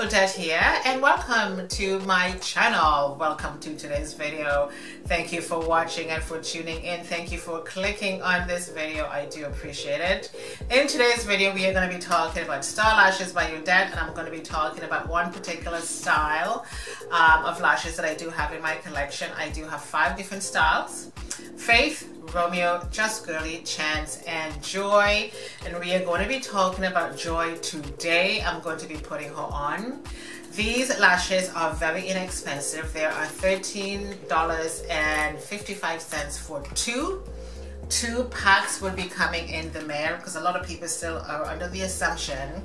Odette here and welcome to my channel. Welcome to today's video. Thank you for watching and for tuning in. Thank you for clicking on this video. I do appreciate it. In today's video, we are going to be talking about Star Lashes by Odette and I'm going to be talking about one particular style um, of lashes that I do have in my collection. I do have five different styles. Faith, Romeo, Just Girly, Chance, and Joy. And we are going to be talking about Joy today. I'm going to be putting her on. These lashes are very inexpensive. They are $13.55 for two. Two packs will be coming in the mail because a lot of people still are under the assumption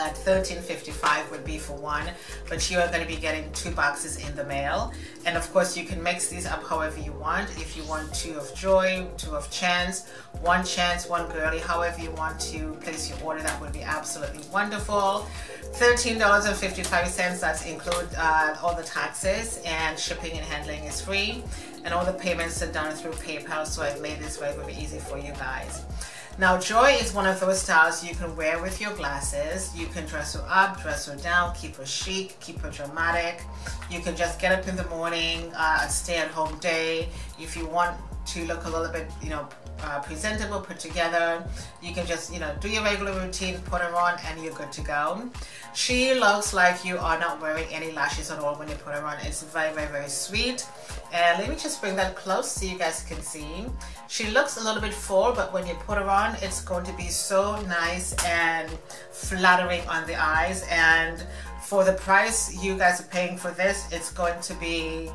that 13.55 would be for one but you are going to be getting two boxes in the mail. And of course you can mix these up however you want. If you want two of joy two of chance one chance one girly however you want to place your order that would be absolutely wonderful. $13.55 that's include uh, all the taxes and shipping and handling is free. And all the payments are done through PayPal so I've made this very very easy for you guys now, Joy is one of those styles you can wear with your glasses. You can dress her up, dress her down, keep her chic, keep her dramatic. You can just get up in the morning, uh, stay at home day. If you want to look a little bit, you know, uh, presentable, put together. You can just, you know, do your regular routine, put her on, and you're good to go. She looks like you are not wearing any lashes at all when you put her on. It's very, very, very sweet. And let me just bring that close so you guys can see. She looks a little bit full, but when you put her on, it's going to be so nice and flattering on the eyes. And for the price you guys are paying for this, it's going to be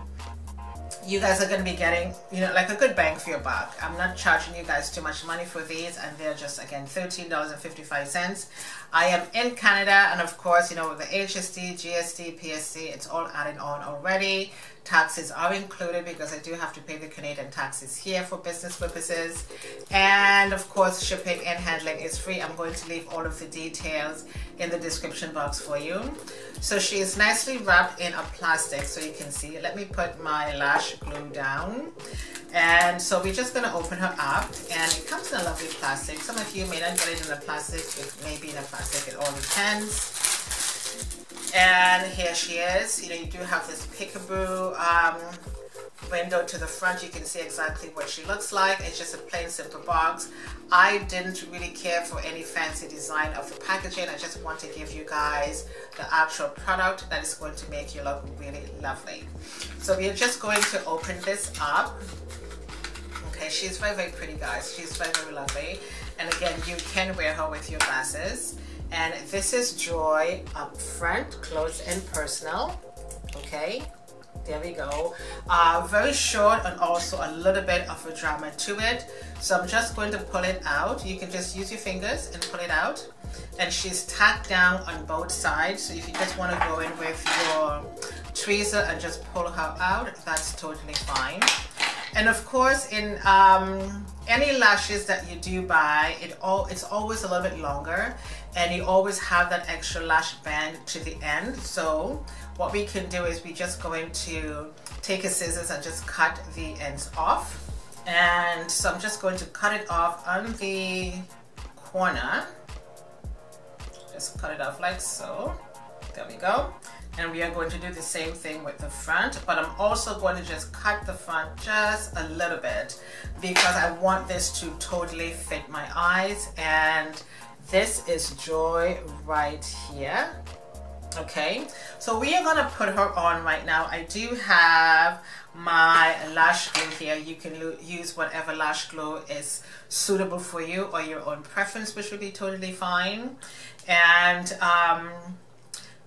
you guys are going to be getting, you know, like a good bang for your buck. I'm not charging you guys too much money for these and they're just, again, $13.55. I am in Canada and of course, you know, with the HST, GST, PST, it's all added on already. Taxes are included because I do have to pay the Canadian taxes here for business purposes. And of course, shipping and handling is free. I'm going to leave all of the details in the description box for you. So she is nicely wrapped in a plastic so you can see. Let me put my lash glue down. And so we're just going to open her up and it comes in a lovely plastic. Some of you may not get it in a plastic, it may be in a plastic, it all depends. And here she is. You know, you do have this peekaboo um, window to the front. You can see exactly what she looks like. It's just a plain simple box. I didn't really care for any fancy design of the packaging. I just want to give you guys the actual product that is going to make you look really lovely. So we are just going to open this up. Okay, she's very, very pretty, guys. She's very, very lovely. And again, you can wear her with your glasses. And this is Joy up front, close and personal. Okay, there we go. Uh, very short and also a little bit of a drama to it. So I'm just going to pull it out. You can just use your fingers and pull it out. And she's tacked down on both sides. So if you just want to go in with your tweezer and just pull her out, that's totally fine. And of course, in um, any lashes that you do buy, it all it's always a little bit longer, and you always have that extra lash band to the end. So what we can do is we just going to take a scissors and just cut the ends off. And so I'm just going to cut it off on the corner. Just cut it off like so. There we go and we are going to do the same thing with the front but I'm also going to just cut the front just a little bit because I want this to totally fit my eyes. And this is Joy right here. Okay so we are going to put her on right now. I do have my lash glue here. You can use whatever lash glue is suitable for you or your own preference which would be totally fine. And um,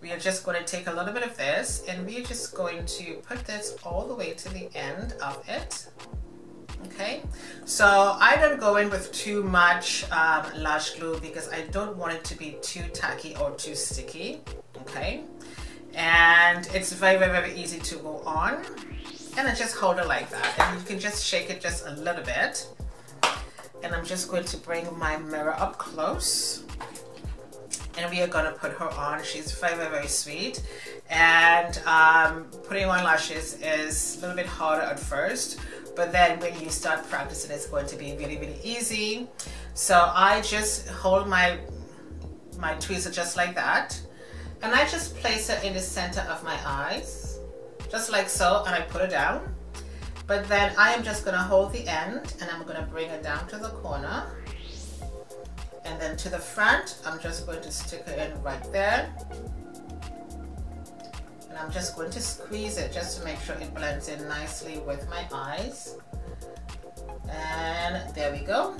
we are just going to take a little bit of this and we're just going to put this all the way to the end of it. Okay? So I don't go in with too much um, lash glue because I don't want it to be too tacky or too sticky. Okay? And it's very very very easy to go on. And I just hold it like that. And you can just shake it just a little bit. And I'm just going to bring my mirror up close and we are gonna put her on. She's very, very, very sweet. And um, putting on lashes is a little bit harder at first, but then when you start practicing, it's going to be really, really easy. So I just hold my, my tweezer just like that. And I just place it in the center of my eyes, just like so, and I put it down. But then I am just gonna hold the end and I'm gonna bring it down to the corner. And then to the front, I'm just going to stick it in right there. And I'm just going to squeeze it just to make sure it blends in nicely with my eyes. And there we go.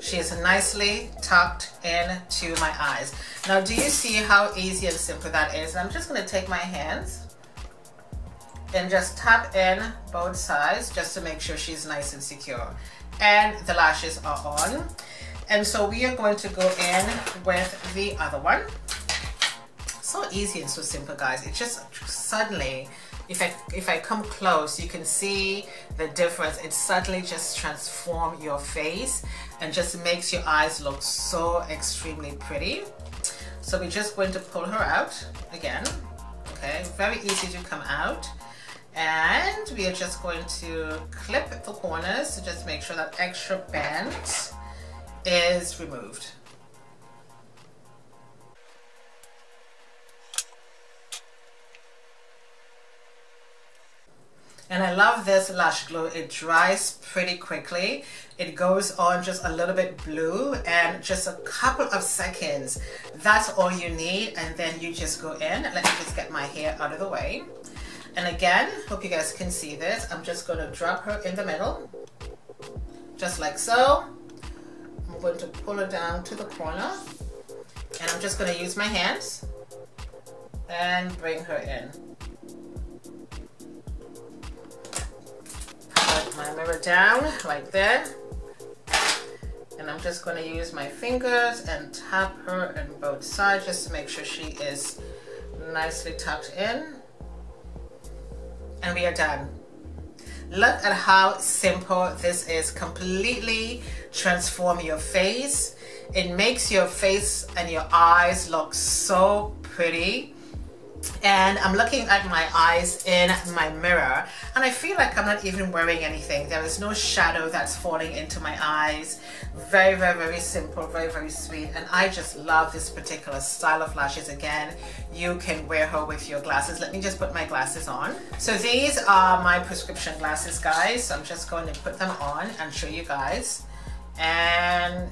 She is nicely tucked into my eyes. Now, do you see how easy and simple that is? I'm just gonna take my hands and just tap in both sides just to make sure she's nice and secure. And the lashes are on. And so we are going to go in with the other one. So easy and so simple, guys. It just suddenly, if I, if I come close, you can see the difference. It suddenly just transforms your face and just makes your eyes look so extremely pretty. So we're just going to pull her out again. Okay, very easy to come out and we are just going to clip the corners to just make sure that extra bend is removed. And I love this lash glue. It dries pretty quickly. It goes on just a little bit blue and just a couple of seconds. That's all you need. And then you just go in. Let me just get my hair out of the way. And again, hope you guys can see this. I'm just going to drop her in the middle, just like so. I'm going to pull her down to the corner. And I'm just going to use my hands and bring her in. Put my mirror down like there. And I'm just going to use my fingers and tap her on both sides just to make sure she is nicely tucked in and we are done. Look at how simple this is. Completely transform your face. It makes your face and your eyes look so pretty and I'm looking at my eyes in my mirror and I feel like I'm not even wearing anything. There is no shadow that's falling into my eyes. Very, very, very simple, very, very sweet. And I just love this particular style of lashes. Again, you can wear her with your glasses. Let me just put my glasses on. So these are my prescription glasses, guys. So I'm just going to put them on and show you guys. And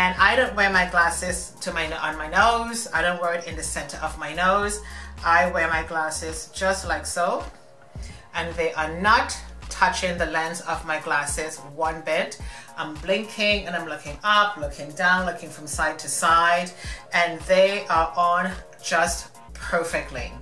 and I don't wear my glasses to my on my nose. I don't wear it in the center of my nose. I wear my glasses just like so, and they are not touching the lens of my glasses one bit. I'm blinking and I'm looking up, looking down, looking from side to side, and they are on just perfectly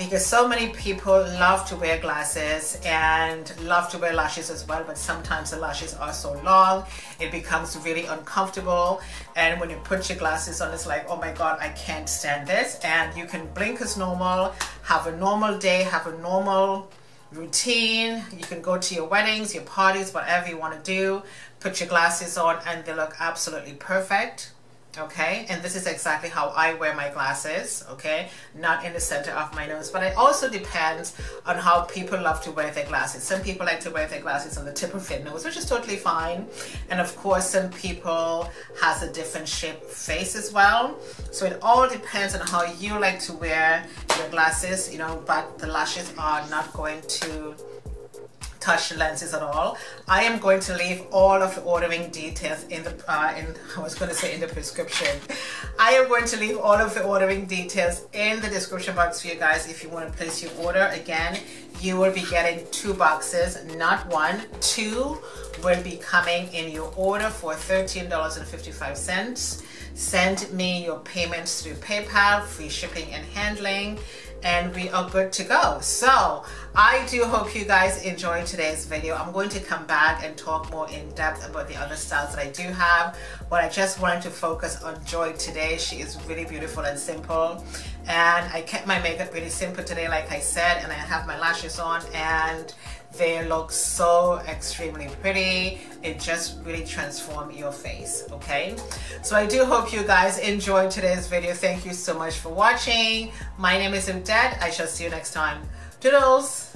because so many people love to wear glasses and love to wear lashes as well but sometimes the lashes are so long it becomes really uncomfortable. And when you put your glasses on it's like oh my god I can't stand this. And you can blink as normal have a normal day have a normal routine. You can go to your weddings your parties whatever you want to do. Put your glasses on and they look absolutely perfect okay? And this is exactly how I wear my glasses okay? Not in the center of my nose but it also depends on how people love to wear their glasses. Some people like to wear their glasses on the tip of their nose which is totally fine. And of course some people has a different shape face as well. So it all depends on how you like to wear your glasses you know but the lashes are not going to touch lenses at all. I am going to leave all of the ordering details in the, uh, in, I was going to say in the prescription. I am going to leave all of the ordering details in the description box for you guys if you want to place your order. Again, you will be getting two boxes, not one, two will be coming in your order for $13.55. Send me your payments through PayPal, free shipping and handling and we are good to go. So I do hope you guys enjoyed today's video. I'm going to come back and talk more in depth about the other styles that I do have, but I just wanted to focus on Joy today. She is really beautiful and simple. And I kept my makeup really simple today, like I said, and I have my lashes on and they look so extremely pretty. It just really transforms your face, okay? So I do hope you guys enjoyed today's video. Thank you so much for watching. My name is Odette. I shall see you next time. Toodles!